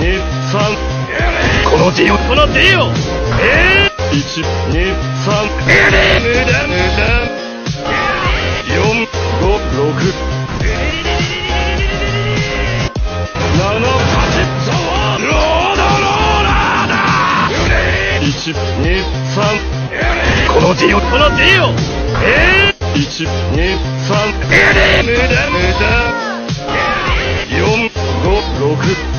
日産この D をこの D をえー、1 2 3無駄無駄4 5 6 7 8ロードローラーだ1 2 3この D をこの D をえー、1 2 3無駄無駄。4 5 6